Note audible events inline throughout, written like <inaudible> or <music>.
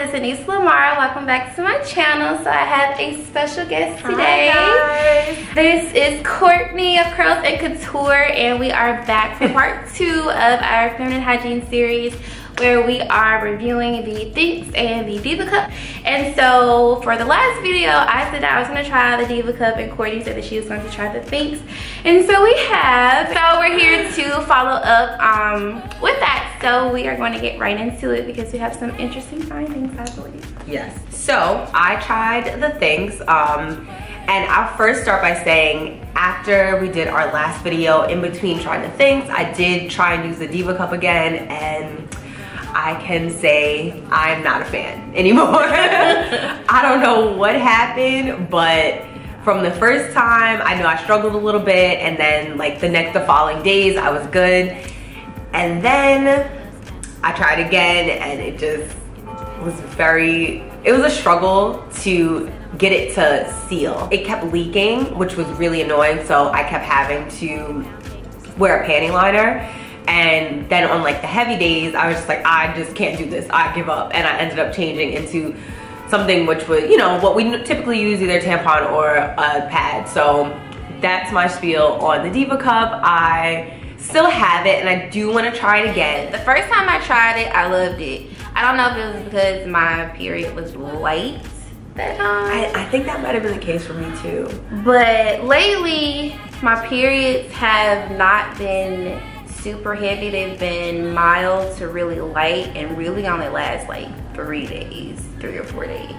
guys, it's Annisa LiMara. Welcome back to my channel. So I have a special guest today. Hi, guys. this is Courtney of Curls and Couture and we are back for part two of our feminine hygiene series where we are reviewing the Thinx and the Diva Cup. And so for the last video, I said I was gonna try the Diva Cup and Courtney said that she was going to try the Thinx. And so we have. So we're here to follow up um, with that. So we are going to get right into it because we have some interesting findings, I believe. Yes. So I tried the Thinx. Um, and I'll first start by saying after we did our last video in between trying the Thinx, I did try and use the Diva Cup again and I can say I'm not a fan <laughs> anymore. I don't know what happened, but from the first time, I know I struggled a little bit and then like the next, the following days, I was good. And then I tried again and it just was very, it was a struggle to get it to seal. It kept leaking, which was really annoying. So I kept having to wear a panty liner and then on like the heavy days, I was just like, I just can't do this. I give up. And I ended up changing into something which was, you know, what we typically use, either tampon or a pad. So that's my spiel on the Diva Cup. I still have it and I do want to try it again. The first time I tried it, I loved it. I don't know if it was because my period was late that time. I, I think that might have been the case for me too. But lately, my periods have not been super heavy. They've been mild to really light and really only last like three days, three or four days.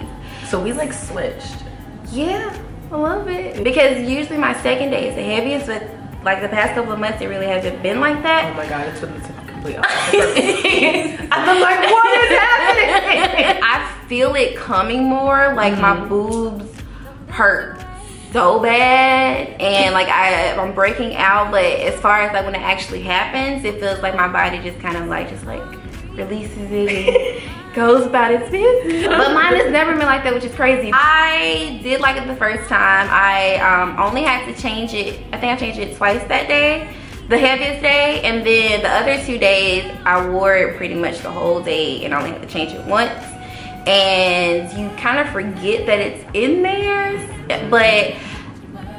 So we like switched. Yeah, a little bit. Because usually my second day is the heaviest, but like the past couple of months, it really hasn't been like that. Oh my God, it's been the complete <laughs> opposite. I'm like, what is happening? <laughs> I feel it coming more, like mm -hmm. my mm-hmm. boobs hurt so bad. And like I, I'm breaking out but as far as like when it actually happens it feels like my body just kind of like just like releases it and <laughs> goes about its business. But <laughs> mine has never been like that which is crazy. I did like it the first time. I um, only had to change it I think I changed it twice that day the heaviest day. And then the other two days I wore it pretty much the whole day and only had to change it once and you kind of forget that it's in there. But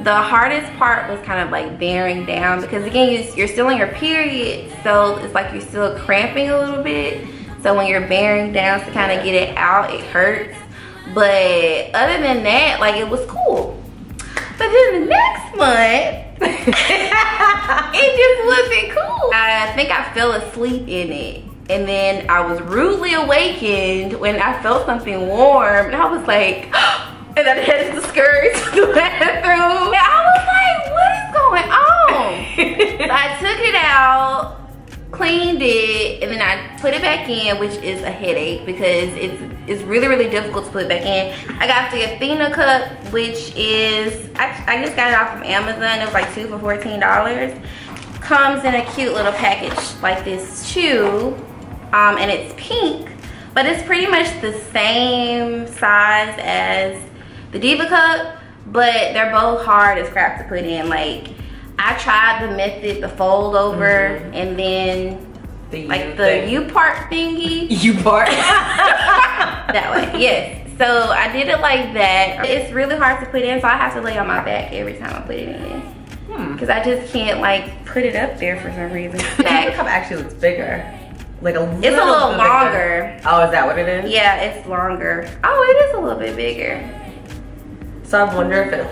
the hardest part was kind of like bearing down because again you're still in your period so it's like you're still cramping a little bit. So when you're bearing down to kind of get it out it hurts. But other than that like it was cool. But then the next month <laughs> it just wasn't cool. I think i fell asleep in it and then I was rudely awakened when I felt something warm and I was like, <gasps> and then I had to scurry <laughs> to the bathroom. And I was like, what is going on? <laughs> so I took it out, cleaned it, and then I put it back in, which is a headache because it's it's really, really difficult to put it back in. I got the Athena cup, which is, I, I just got it off from Amazon. It was like two for $14. Comes in a cute little package like this too um, and it's pink, but it's pretty much the same size as the Diva Cup, but they're both hard as crap to put in. Like, I tried the method, the fold over, mm -hmm. and then the like the U part thingy. <laughs> U part? <laughs> that way, yes. So I did it like that. It's really hard to put in, so I have to lay on my back every time I put it in. Because hmm. I just can't like put it up there for some reason. <laughs> That cup actually looks bigger. Like a little It's a little longer. Oh, is that what it is? Yeah, it's longer. Oh, it is a little bit bigger. So I wonder if it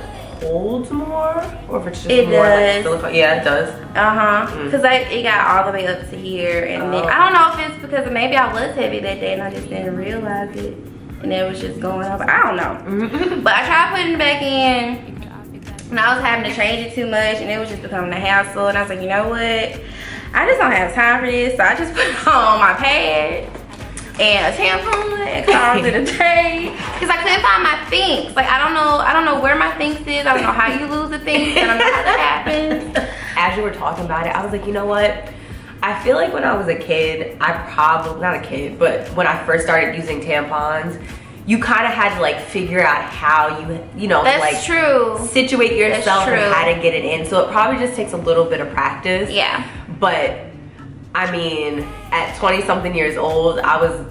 holds more or if it's just it more does. like silicone. Yeah, it does. Uh-huh. Because mm. it got all the way up to here. And oh. then, I don't know if it's because maybe I was heavy that day and I just didn't realize it. And it was just going up. I don't know. but I tried putting it back in and I was having to change it too much and it was just becoming a hassle. And I was like, you know what? I just don't have time for this. So I just put <laughs> on my pad and a tampon and called it a <laughs> day. Cause I couldn't find my Thinx. Like I don't know, I don't know where my Thinx is. I don't know how you lose the Thinx. I don't know how that happens. <laughs> As you were talking about it, I was like, you know what? I feel like when I was a kid, I probably, not a kid, but when I first started using tampons, you kind of had to like figure out how you, you know, That's like true. situate yourself and how to get it in. So it probably just takes a little bit of practice. Yeah. But I mean, at 20 something years old, I was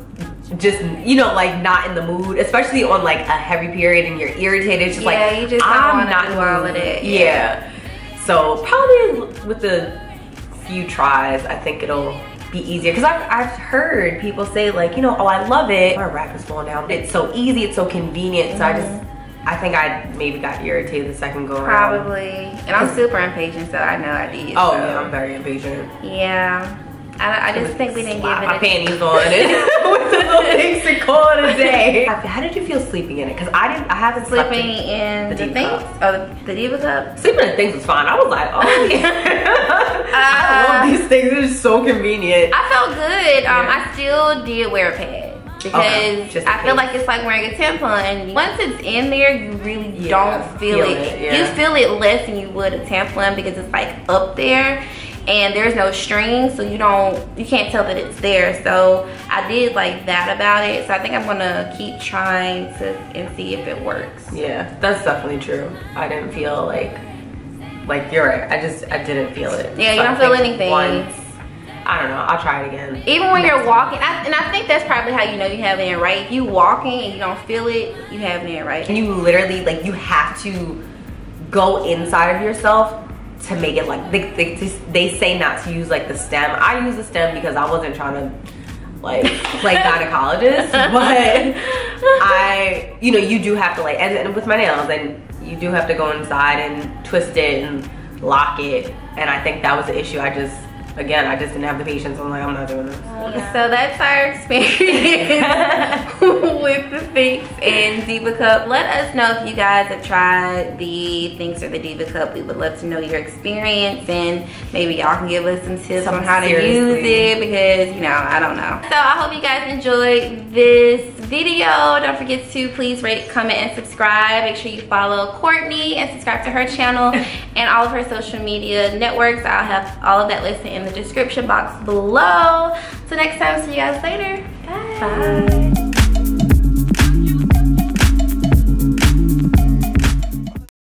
just you know like not in the mood especially on like a heavy period and you're irritated it's just Yeah, like you just i'm not do in the mood. of it, yeah. yeah. so probably with the few tries i think it'll be easier because I've, I've heard people say like you know oh i love it My rap is slowing down it's so easy it's so convenient so i just mm-hmm. I think i maybe got irritated the second go around Probably. And I'm super impatient, so I know I did. oh so. yeah i'm very impatient Yeah. I, I just think we didn't give it my a panties on and <laughs> <laughs> with the little things to call it a <laughs> day. How did you feel sleeping in it? Because I didn't, I haven't slept sleeping in- in the the, Diva things. Cup. Oh, the, the Diva Cup. Sleeping in things was fine. I was like, oh yeah. I Uh, love these things. They're so convenient. I felt good. Um, Yeah. I still did wear a pad because Okay, just I feel like it's like wearing a tampon. Once it's in there, you really Yeah, don't feel, feel it. it, yeah. You feel it less than you would a tampon because it's like up there. And there's no string, so you don't, you can't tell that it's there. So I did like that about it. So I think I'm gonna keep trying to and see if it works. Yeah, that's definitely true. I didn't feel like, like you're right. I just, I didn't feel it. Yeah, you So don't feel anything. Once, I don't know. I'll try it again. Even when Next you're walking, I, and I think that's probably how you know you have it in right. If you walking and you don't feel it, you have it in right. And you literally like you have to go inside of yourself to make it like they, they, they say not to use like the stem i use the stem because i wasn't trying to like play <laughs> gynecologist but i you know you do have to like and, and with my nails and you do have to go inside and twist it and lock it and i think that was the issue i just again i just didn't have the patience i'm like i'm not doing this oh, So that's our experience <laughs> with the Thinx and Diva Cup. Let us know if you guys have tried the Thinx or the Diva Cup. We would love to know your experience and maybe y'all can give us some tips Some on how to seriously. use it because, you know, I don't know. So I hope you guys enjoyed this video. Don't forget to please rate, comment, and subscribe. Make sure you follow Courtney and subscribe to her channel <laughs> and all of her social media networks. I'll have all of that listed in the description box below. So next time, see you guys later. Bye. Bye.